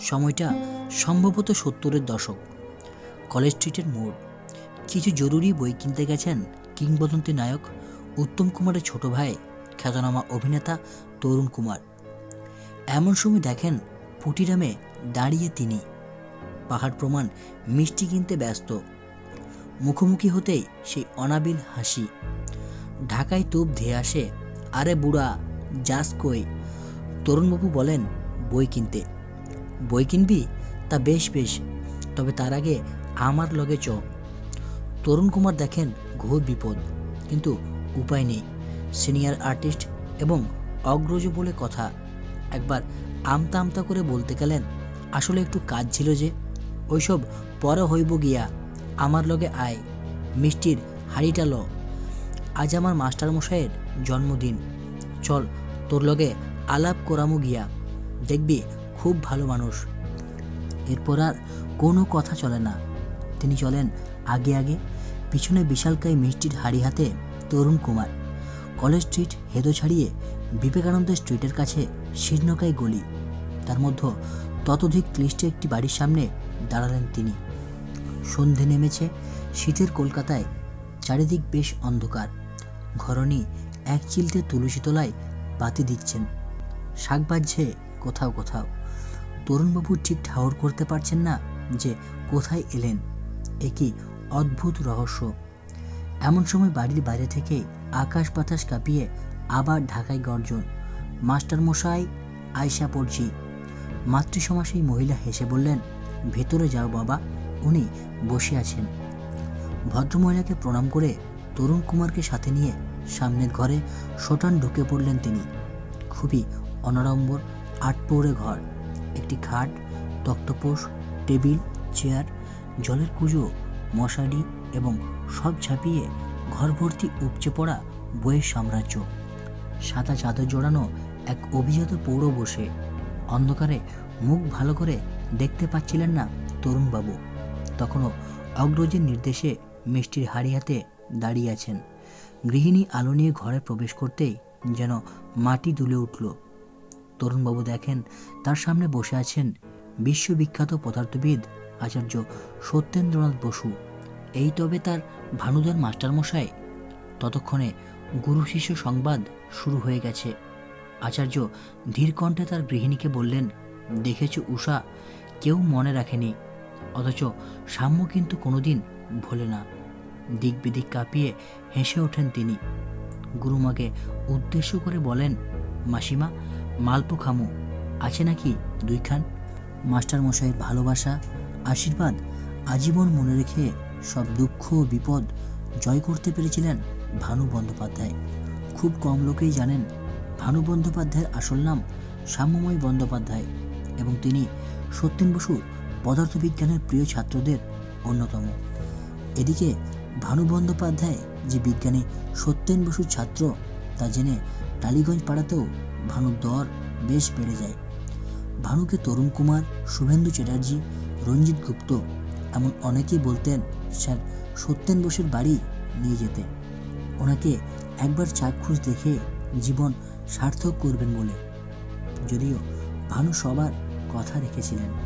সময়টা সম্ভবত সত্তরের দশক। কলেজ স্ট্রিটের মোড়। কিছু জরুরি বই কিনতে গেছেন কিংবদন্তি নায়ক উত্তম কুমারের ছোট ভাই, খ্যাতনামা অভিনেতা তরুণ কুমার। এমন সময় দেখেন পুটিরামে দাঁড়িয়ে তিনি। পাহাড় প্রমাণ, মিষ্টি কিনতে ব্যস্ত। মুখোমুখি হতেই সেই অনাবিল হাসি। ঢাকায় তুপ ধেয়ে আসে, আরে বুড়া, যাস কই? তরুণবাবু বলেন, বই কিনতে। বই কিনবি? তা বেশ বেশ। তবে তার আগে আমার লগে চ। তরুণ কুমার দেখেন, ঘোর বিপদ। কিন্তু উপায় নেই। সিনিয়র আর্টিস্ট এবং অগ্রজ বলে কথা। একবার আমতা আমতা করে বলতে গেলেন, আসলে একটু কাজ ছিল যে। ওইসব পরে হইব গিয়া। আমার লগে আয়। মিষ্টির হাড়িটা ল। আজ আমার মাস্টার মশাইয়ের জন্মদিন। চল, তোর লগে আলাপ করামু গিয়া দেখবি খুব ভালো মানুষ। এরপর আর কোনো কথা চলে না। তিনি চলেন আগে আগে পিছনে বিশালকায় মিষ্টির হাড়ি হাতে তরুণ কুমার। কলেজ স্ট্রিট হেদো ছাড়িয়ে বিবেকানন্দ স্ট্রিটের কাছে শীর্ণকায় গলি। তার মধ্যে ততোধিক ক্লিষ্ট একটি বাড়ির সামনে দাঁড়ালেন তিনি। সন্ধে নেমেছে, শীতের কলকাতায় চারিদিক বেশ অন্ধকার। ঘরণী এক চিলতে তুলসী তলায় বাতি দিচ্ছেন। শাক বাজছে কোথাও কোথাও। তরুণবাবু ঠিক ঠাহর করতে পারছেন না যে কোথায় এলেন। এ কি অদ্ভুত রহস্য। এমন সময় বাড়ির বাইরে থেকে আকাশ বাতাস কাঁপিয়ে আবার ঢাকায় গর্জন, মাস্টার মশাই আয়সা পড়ছি। মাতৃসমাসী মহিলা হেসে বললেন, ভেতরে যাও বাবা, উনি বসে আছেন। ভদ্রমহিলাকে প্রণাম করে তরুণ কুমারকে সাথে নিয়ে সামনের ঘরে সোটান ঢুকে পড়লেন তিনি। খুবই অনাড়ম্বর আটপৌরে ঘর। একটি খাট, তক্তপোষ, টেবিল, চেয়ার, জলের কুজো, মশারি এবং সব ঝাঁপিয়ে ঘর ভর্তি উপচে পড়া বইয়ের সাম্রাজ্য। সাদা চাদর জড়ানো এক অভিজাত পৌর বসে। অন্ধকারে মুখ ভালো করে দেখতে পাচ্ছিলেন না তরুণবাবু। তখনও অগ্রজের নির্দেশে মিষ্টির হাড়ি হাতে দাঁড়িয়ে আছেন। গৃহিণী আলো নিয়ে ঘরে প্রবেশ করতেই যেন মাটি দুলে উঠল। তরুণবাবু দেখেন, তার সামনে বসে আছেন বিশ্ববিখ্যাত পদার্থবিদ আচার্য সত্যেন্দ্রনাথ বসু। এই তবে তার ভানুদার মাস্টারমশাই। ততক্ষণে গুরু শিষ্য সংবাদ শুরু হয়ে গেছে। আচার্য ধীরকণ্ঠে তার গৃহিণীকে বললেন, দেখেছ উষা কেউ মনে রাখেনি। অথচ সাম্য কিন্তু কোনোদিন ভোলে না। দিক বিদিক কাঁপিয়ে হেসে ওঠেন তিনি। গুরুমাকে উদ্দেশ্য করে বলেন, মাসিমা মালপো খামু, আছে নাকি দুইখান? মাস্টার মশাইয়ের ভালোবাসা, আশীর্বাদ, আজীবন মনে রেখে সব দুঃখ ও বিপদ জয় করতে পেরেছিলেন ভানু বন্দ্যোপাধ্যায়। খুব কম লোকেই জানেন ভানু বন্দ্যোপাধ্যায়ের আসল নাম শ্যামময় বন্দ্যোপাধ্যায় এবং তিনি সত্যেন বসু পদার্থবিজ্ঞানের প্রিয় ছাত্রদের অন্যতম। এদিকে ভানু বন্দ্যোপাধ্যায় যে বিজ্ঞানী সত্যেন বসুর ছাত্র তা জেনে টালিগঞ্জ পাড়াতেও ভানুর দর বেশ বেড়ে যায়। ভানুকে তরুণ কুমার, শুভেন্দু চ্যাটার্জি, রঞ্জিত গুপ্ত এমন অনেকেই বলতেন, স্যার, সত্যেন বোসের বাড়ি নিয়ে যেতে। ওনাকে একবার চাক্ষুষ দেখে জীবন সার্থক করবেন বলে। যদিও ভানু সবার কথা রেখেছিলেন।